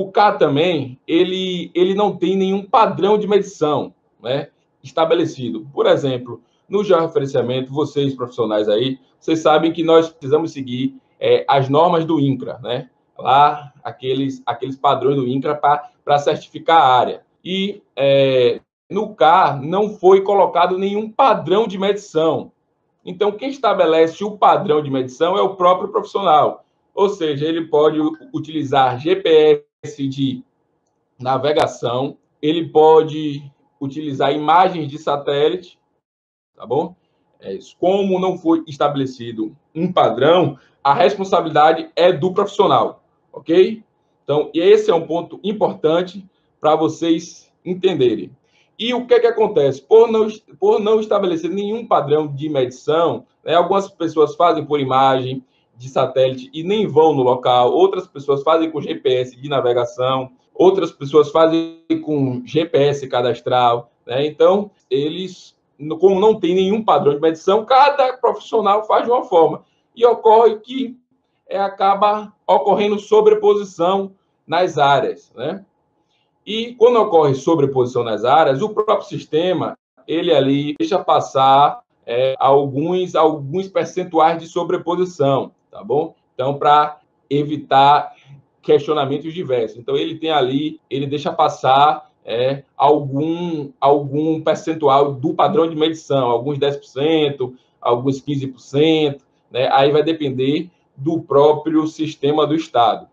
o K também, ele, ele não tem nenhum padrão de medição né, estabelecido. Por exemplo, no georreferenciamento, vocês profissionais aí, vocês sabem que nós precisamos seguir é, as normas do INCRA, né? Lá, aqueles, aqueles padrões do INCRA para certificar a área. E é, no CAR não foi colocado nenhum padrão de medição. Então, quem estabelece o padrão de medição é o próprio profissional. Ou seja, ele pode utilizar GPS de navegação, ele pode utilizar imagens de satélite, tá bom? É Como não foi estabelecido um padrão, a responsabilidade é do profissional, ok? Então, esse é um ponto importante para vocês entenderem. E o que é que acontece? Por não, por não estabelecer nenhum padrão de medição, né, algumas pessoas fazem por imagem, de satélite e nem vão no local, outras pessoas fazem com GPS de navegação, outras pessoas fazem com GPS cadastral, né? Então, eles, como não tem nenhum padrão de medição, cada profissional faz de uma forma. E ocorre que é, acaba ocorrendo sobreposição nas áreas, né? E quando ocorre sobreposição nas áreas, o próprio sistema, ele ali deixa passar é, alguns, alguns percentuais de sobreposição tá bom? Então, para evitar questionamentos diversos. Então, ele tem ali, ele deixa passar é, algum, algum percentual do padrão de medição, alguns 10%, alguns 15%, né? aí vai depender do próprio sistema do Estado.